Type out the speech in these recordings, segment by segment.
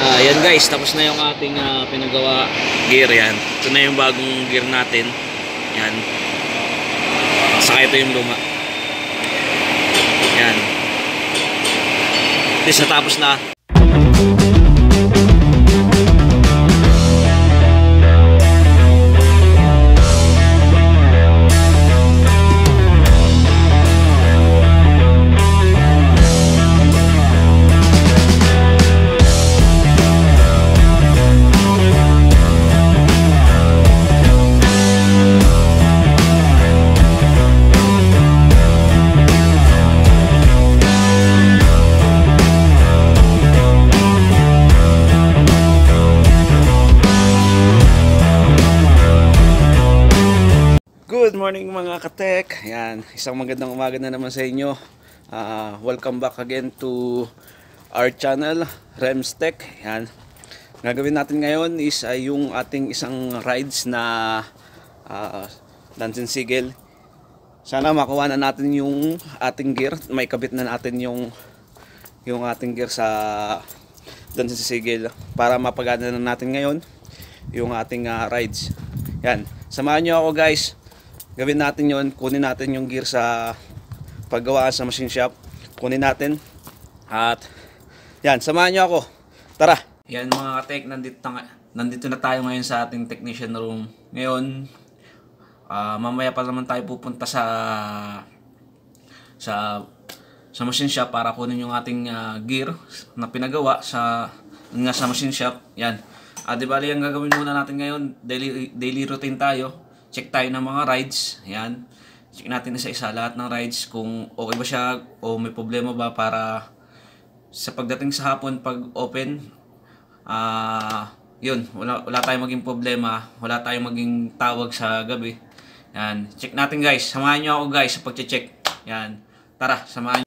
Ah, yan guys, tapos na yung ating ah, pinagawa gear yan. Ito na yung bagong gear natin. Yan. Saka ito yung luma. Yan. This natapos na. Good morning mga katek. Yan, isang magandang umaga na naman sa inyo. Ah, welcome back again to our channel, Rems Tech. Yan. Gagawin natin ngayon is ay yung ating isang rides na uh, Dansen Sigel. Sana makuha na natin yung ating gear. May kabit na natin yung yung ating gear sa Dansen Sigel para mapagana na natin ngayon yung ating ah, rides. Yan. Samahan nyo ako guys gawin natin yon kunin natin yung gear sa paggawaan sa machine shop. Kunin natin. At yan samahan nyo ako. Tara. Yan mga katek nandito, na, nandito na tayo ngayon sa ating technician room. Ngayon ah, mamaya pa naman tayo pupunta sa sa sa machine shop para kunin yung ating ah, gear na pinagawa sa nga sa machine shop. Yan. Ah di bali ang gagawin muna natin ngayon daily daily routine tayo check tayo ng mga rides. Ayan. Check natin isa isa lahat ng rides kung okay ba siya o may problema ba para sa pagdating sa hapon pag open ah yun, wala, wala tayong maging problema, wala tayong maging tawag sa gabi. Yan, check natin guys. Samahan niyo ako guys sa pagche-check. Yan. Tara, samahan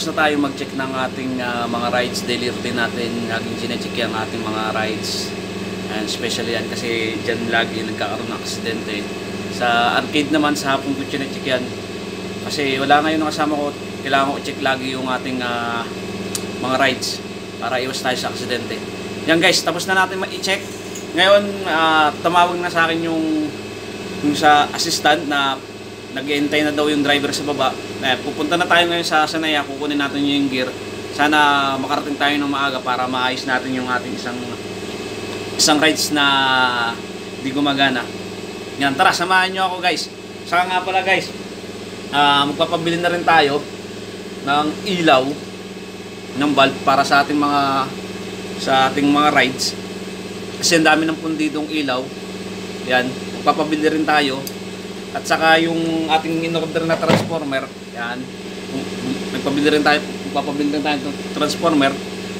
tapos na tayo mag-check ng ating ah, mga rides, daily routine natin, laging sinecheck yan ating mga rides. And especially yan kasi dyan lagi nagkakaroon ng aksidente. Sa arcade naman, sa hapon ko sinecheck yan. Kasi wala ngayon ang kasama ko, kailangan ko i-check lagi yung ating ah, mga rides para iwas tayo sa aksidente. Yan guys, tapos na natin ma-check. Ngayon, ah, tumawag na sa akin yung, yung sa assistant na nag-iintay na daw yung driver sa baba. Eh, pupunta na tayo ngayon sa Sanaya, kukunin natin yung gear. Sana makarating tayo ng maaga para maayos natin yung ating isang isang rides na di gumagana. Yan, tara, samahan nyo ako guys. Saka nga pala guys, ah magpapabili na rin tayo ng ilaw ng bulb para sa ating mga sa ating mga rides. Kasi ang dami ng pundidong ilaw. Yan, magpapabili rin tayo. At saka yung ating in-order na transformer, yan, nagpabili rin tayo, magpapabili rin tayo ng transformer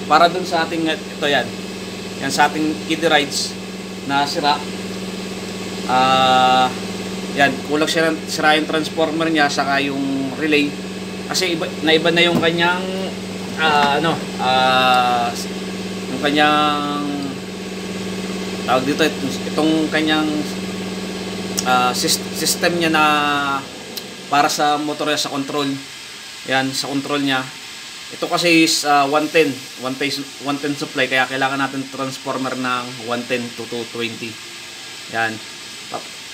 para dun sa ating, ito yan, yan sa ating kiddie rides na sira. Ah, yan, kulang sira, sira yung transformer niya saka yung relay. Kasi iba, naiba na yung kanyang ah, ano, ah, yung kanyang tawag dito itong kanyang sis- system niya na para sa motor sa control. Yan, sa control niya. Ito kasi is ah, 110, 110, 110 supply kaya kailangan natin transformer ng 110 to 220. Yan.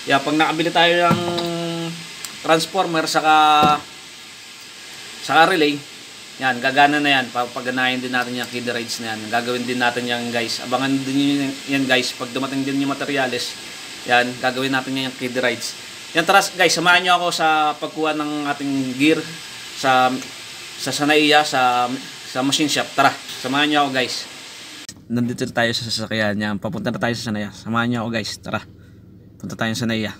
Yeah, pag nakabili tayo ng transformer saka saka relay, yan, gagana na yan. Papaganahin din natin yung kid rides na yan. Gagawin din natin yan guys. Abangan din yan guys. Pag dumating din yung materials, yan, gagawin natin yan yung kid rides. Yan tara guys, samahan nyo ako sa pagkuha ng ating gear sa sa Sanaiya, sa sa machine shop. Tara, samahan nyo ako guys. Nandito tayo sa sasakyan niya. Papunta na tayo sa Sanaya. Samahan nyo ako guys. Tara. Punta tayo sa Sanaya.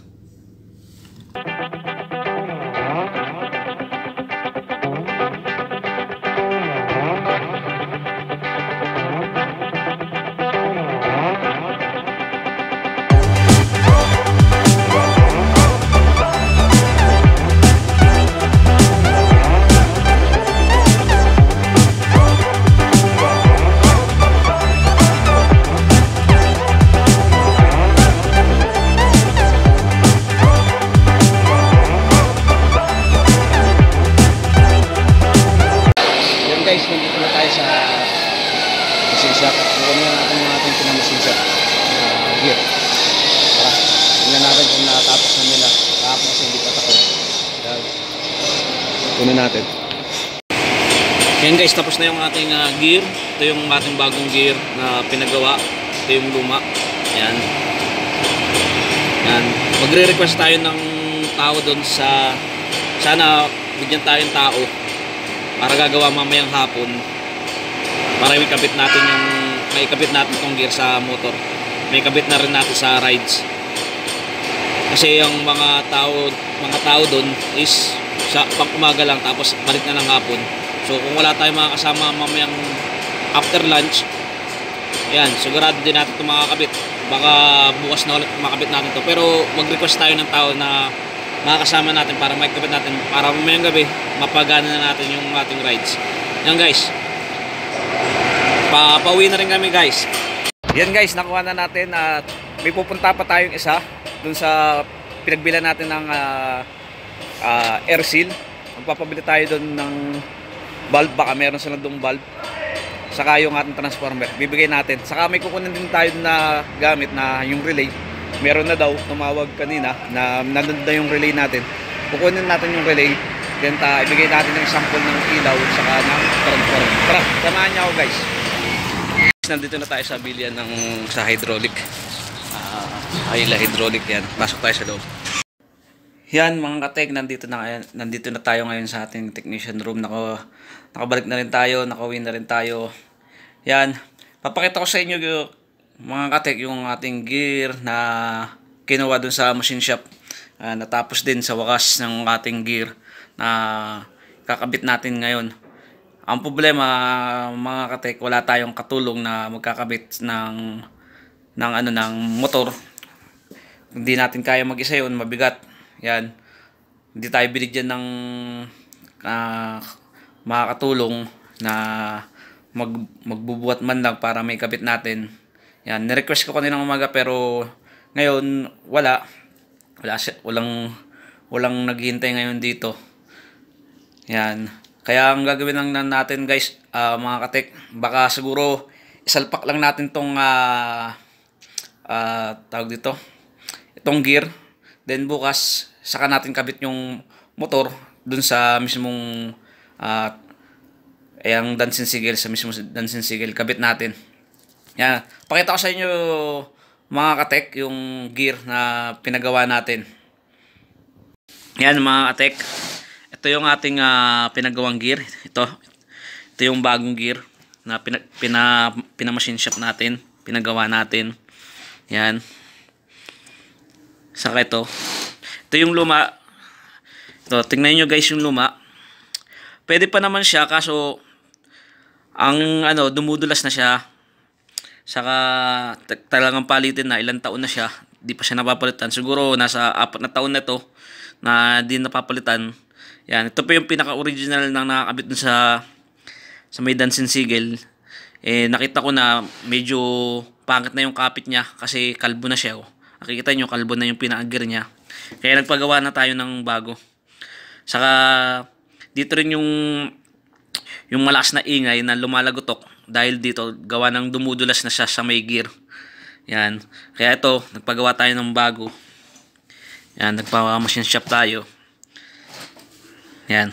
Shop. Kukunin na natin yung ating pinamachine shop na gear. Tara, tingnan natin kung nakatapos na nila. Kahapon kasi hindi pa tapos. Yan. Kunin natin. Yan guys, tapos na yung ating ah, gear. Ito yung ating bagong gear na pinagawa. Ito yung luma. Yan. Yan. Magre-request tayo ng tao doon sa sana bigyan tayong tao para gagawa mamayang hapon para may kabit natin yung may kabit natin tong gear sa motor. May kabit na rin natin sa rides. Kasi yung mga tao mga tao doon is sa pang umaga lang tapos balik na ng hapon. So kung wala tayong mga kasama mamayang after lunch yan sigurado din natin itong makakabit. Baka bukas na ulit makabit natin to pero mag request tayo ng tao na makakasama natin para makikabit natin. Para mamayang gabi mapagana na natin yung ating rides. Yan guys pa pauwi na rin kami guys. Yan guys nakuha na natin at may pupunta pa tayong isa dun sa pinagbilan natin ng ah, ah, air seal. Magpapabili tayo dun ng bulb. Baka meron silang dong bulb. Saka yung ating transformer. Bibigay natin. Saka may kukunin din tayo na gamit na yung relay. Meron na daw. Tumawag kanina na nandun na yung relay natin. Kukunin natin yung relay. Then ta, ibigay natin ng sample ng ilaw saka ng transformer. Tara samahan niyo ako guys nandito na tayo sa bilyan ng sa hydraulic uh, Ayla hydraulic yan pasok tayo sa loob yan mga katek, nandito na, ngayon- nandito na tayo ngayon sa ating technician room. Nako, nakabalik na rin tayo, nakauwi na rin tayo. Yan, papakita ko sa inyo yung, mga katek yung ating gear na kinuha dun sa machine shop. Ah, natapos din sa wakas ng ating gear na kakabit natin ngayon. Ang problema, mga katek, wala tayong katulong na magkakabit ng ng ano ng motor hindi natin kaya mag-isa yun, mabigat. Yan. Hindi tayo binigyan ng ah, makakatulong na mag, magbubuhat man lang para may kabit natin. Yan, nirequest ko kanina umaga pero ngayon wala. Wala siya, walang walang naghihintay ngayon dito. Yan. Kaya ang gagawin lang na natin guys, ah, mga katek, baka siguro isalpak lang natin tong ah ah, tawag dito, itong gear. Then bukas, saka natin kabit yung motor dun sa mismong ah eh, ang Dansin Sigel, sa mismo Dansin Sigel, kabit natin. Yan. Pakita ko sa inyo mga katek, yung gear na pinagawa natin. Yan mga katek. Ito yung ating ah, pinagawang gear. Ito. Ito yung bagong gear na pina, pina, pinamachine shop natin. Pinagawa natin. Yan. Saka ito. Ito yung luma. Ito, tingnan nyo guys yung luma. Pwede pa naman siya kaso ang ano, dumudulas na siya. Saka ta- talagang palitin na ilang taon na siya. Di pa siya napapalitan. Siguro nasa apat na taon na to na di napapalitan. Yan, ito pa yung pinaka-original na nakakabit dun sa sa may Dansin Sigel. Eh, nakita ko na medyo pangit na yung kapit niya kasi kalbo na siya. Oh. Nakikita nyo, kalbo na yung pinaka-gear niya. Kaya nagpagawa na tayo ng bago. Saka dito rin yung yung malakas na ingay na lumalagotok dahil dito gawa ng dumudulas na siya sa may gear. Yan. Kaya ito, nagpagawa tayo ng bago. Yan, nagpa-machine shop tayo. Yan.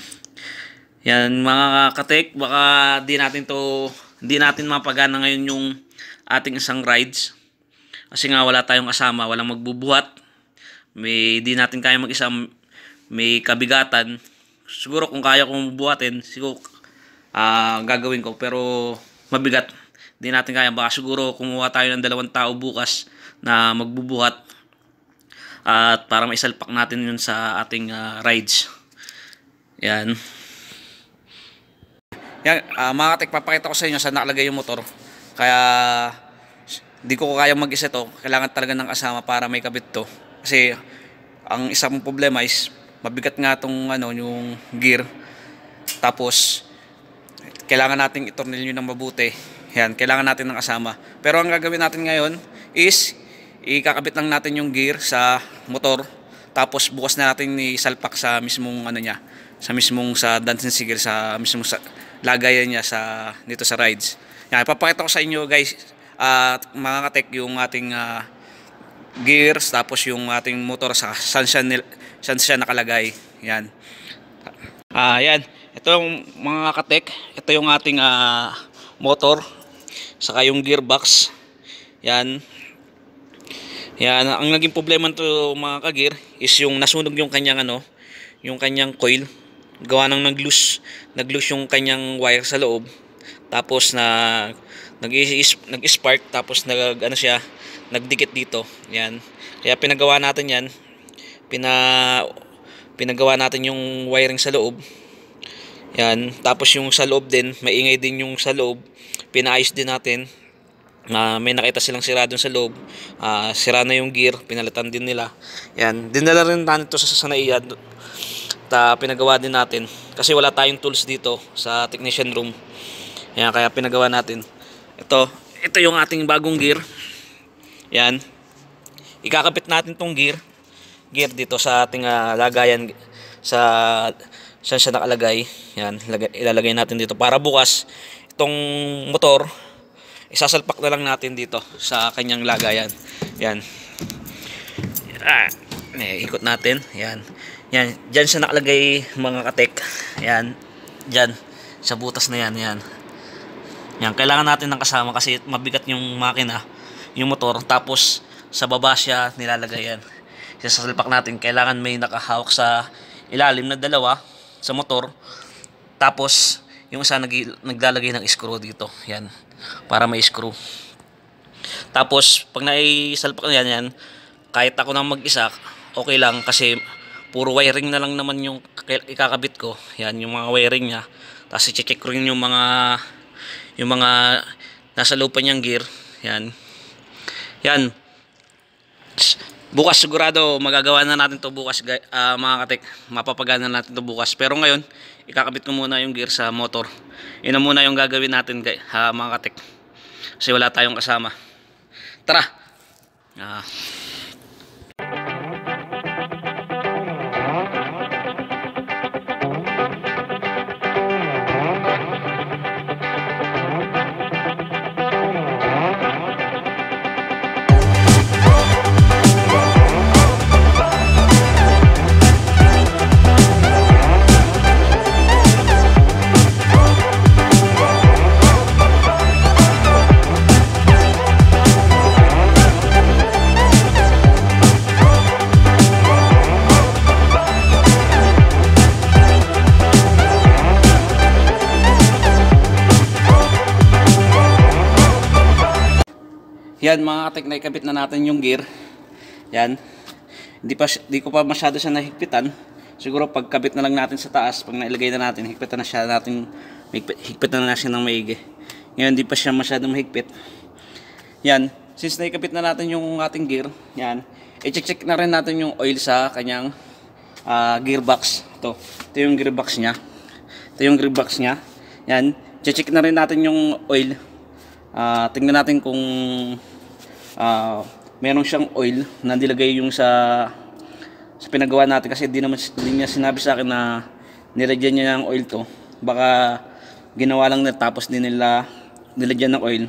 Yan mga katek, baka di natin to, di natin mapagana ngayon yung ating isang rides. Kasi nga wala tayong kasama, walang magbubuhat. May di natin kaya mag-isa, may kabigatan. Siguro kung kaya kong bubuhatin, siguro ah gagawin ko pero mabigat. Di natin kaya baka siguro kumuha tayo ng dalawang tao bukas na magbubuhat at para maisalpak natin yun sa ating ah, rides. Yan. Yan, ah, mga katek, papakita ko sa inyo saan nakalagay yung motor. Kaya, di ko kaya mag-isa to. Kailangan talaga ng kasama para may kabit to. Kasi, ang isang problema is, mabigat nga tong ano, yung gear. Tapos, kailangan nating itornilyo ng mabuti. Yan, kailangan natin ng kasama. Pero ang gagawin natin ngayon is, ikakabit lang natin yung gear sa motor. Tapos bukas na natin isalpak sa mismong ano niya, sa mismong sa dancing sigil sa mismong sa lagayan niya sa dito sa rides. Yan, ipapakita ko sa inyo guys at mga katek yung ating ah, gears tapos yung ating motor sa saan siya, saan siya nakalagay. Yan. Ah, yan. Ito yung mga katek, ito yung ating ah, motor saka yung gearbox. Yan. Yan, ang naging problema nito mga kagir is yung nasunog yung kanyang ano, yung kanyang coil. Gawa ng nag-loose, nag-loose yung kanyang wire sa loob. Tapos na nag nag-spark tapos nag ano siya, nagdikit dito. Yan. Kaya pinagawa natin 'yan. Pina pinagawa natin yung wiring sa loob. Yan. Tapos yung sa loob din, maingay din yung sa loob. Pinaayos din natin. na may nakita silang sira doon sa loob. Ah, sira na yung gear, pinalitan din nila. Yan, dinala rin natin to sa sanaiya. Ta pinagawa din natin kasi wala tayong tools dito sa technician room. Yan, kaya pinagawa natin. Ito, ito yung ating bagong gear. Yan. Ikakabit natin tong gear. Gear dito sa ating ah, lagayan sa saan siya nakalagay. Yan, lagay, ilalagay natin dito para bukas itong motor isasalpak na lang natin dito sa kanyang lagayan. Yan. Ah, eh, ikot natin. Yan. Yan. Diyan siya nakalagay mga katek. Yan. Diyan. Sa butas na yan. Yan. Yan. Kailangan natin ng kasama kasi mabigat yung makina. Yung motor. Tapos sa baba siya nilalagay yan. Sasalpak natin. Kailangan may nakahawak sa ilalim na dalawa sa motor. Tapos yung isa nag naglalagay ng screw dito. Yan. Para may screw. Tapos, pag naisalpak na yan, yan, kahit ako nang mag-isa, okay lang kasi puro wiring na lang naman yung kak- ikakabit ko. Yan, yung mga wiring niya. Tapos i-check ko rin yung mga yung mga nasa loob pa niyang gear. Yan. Yan. Bukas sigurado magagawa na natin to bukas ah, mga katek. Mapapagana natin to bukas. Pero ngayon, ikakabit ko muna yung gear sa motor. Yun na muna yung gagawin natin ha, mga katek. Kasi wala tayong kasama. Tara! Ah. Yan mga katek, naikabit na natin yung gear. Yan. Hindi pa si- di ko pa masyado siya nahigpitan. Siguro pagkabit na lang natin sa taas, pag nailagay na natin, higpitan na siya natin, higpit, higpitan na siya ng maigi. Ngayon, di pa siya masyado mahigpit. Yan. Since naikabit na natin yung ating gear, yan. I-check na rin natin yung oil sa kanyang ah, gearbox. Ito. Ito yung gearbox niya. Ito yung gearbox niya. Yan. Check na rin natin yung oil. Ah, tingnan natin kung ah meron siyang oil na nilagay yung sa sa pinagawa natin kasi di naman di niya sinabi sa akin na nilagyan niya ng oil to. Baka ginawa lang nila tapos din nila nilagyan ng oil.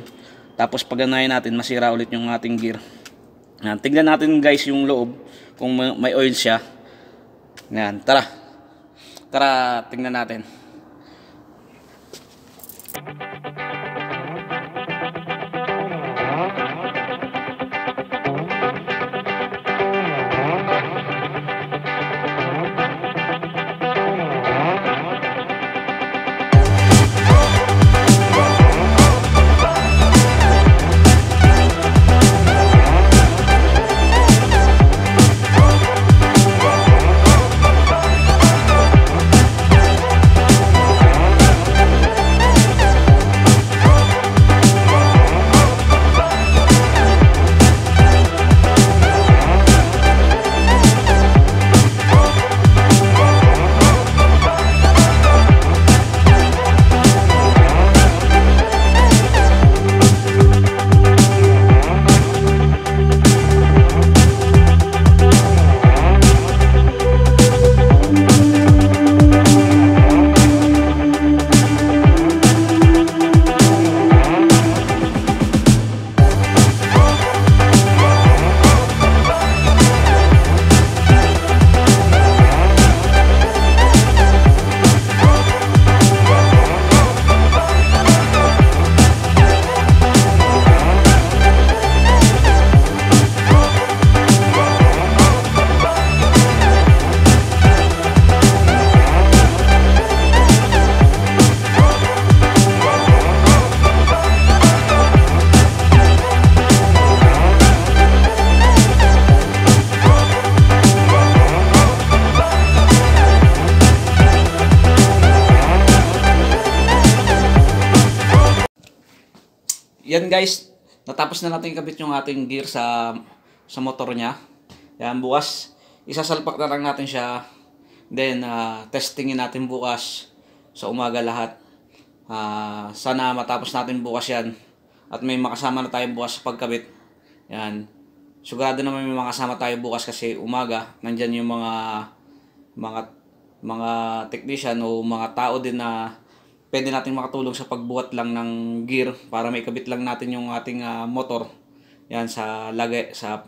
Tapos paganayin natin masira ulit yung ating gear. Yan, tingnan natin guys yung loob kung may oil siya. Yan, tara. Tara, tingnan natin. Guys, natapos na natin ikabit yung ating gear sa sa motor niya. Yan bukas, isasalpak na lang natin siya. Then ah, testingin natin bukas sa umaga lahat. Ah, sana matapos natin bukas yan. At may makasama na tayo bukas sa pagkabit. Yan. Sigurado naman may makasama tayo bukas kasi umaga, nandyan yung mga mga mga technician o mga tao din na pwede natin makatulong sa pagbuhat lang ng gear para may kabit lang natin yung ating ah, motor. Yan sa lagay sa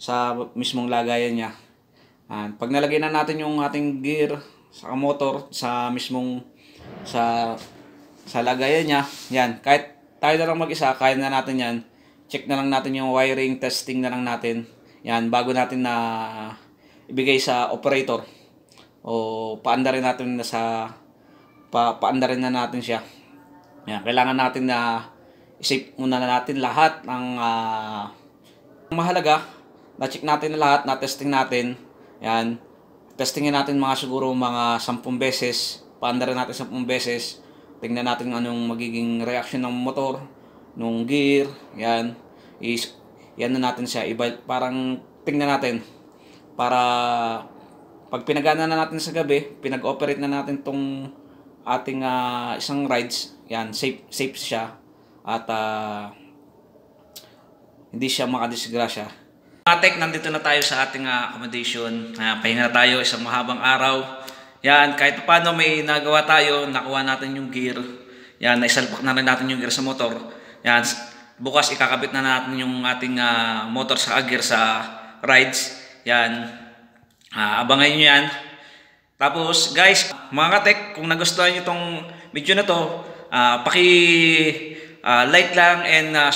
sa mismong lagayan niya. Yan. pag nalagay na natin yung ating gear sa motor sa mismong sa sa lagayan niya yan kahit tayo na lang mag-isa kaya na natin yan. Check na lang natin yung wiring testing na lang natin. Yan bago natin na ibigay sa operator o paanda rin natin na sa pa paanda rin na natin siya. Yan, kailangan natin na isip muna na natin lahat ng ah, mahalaga. Na-check natin na lahat, na-testing natin. Yan. Testingin natin mga siguro mga 10 beses. Paanda rin natin 10 beses. Tingnan natin anong magiging reaction ng motor, nung gear, yan. Is, yan na natin siya. Iba, parang tingnan natin para pag pinagana na natin sa gabi, pinag-operate na natin tong ating ah, isang rides. Yan, safe safe siya at ah, hindi siya makadisgrasya. Atek, nandito na tayo sa ating ah, accommodation. Uh, pahinga na tayo isang mahabang araw. Yan, kahit paano may nagawa tayo, nakuha natin yung gear. Yan, naisalpak na rin natin yung gear sa motor. Yan, bukas ikakabit na natin yung ating ah, motor sa gear sa rides. Yan, Ah, abangan nyo yan. Tapos guys, mga katek, kung nagustuhan nyo itong video na to, ah, paki ah, like lang and uh,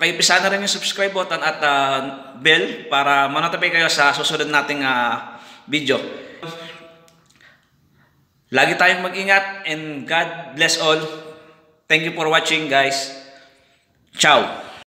pakipisa na rin yung subscribe button at ah, bell para manotify kayo sa susunod nating ah, video. Lagi tayong mag-ingat and God bless all. Thank you for watching guys. Ciao!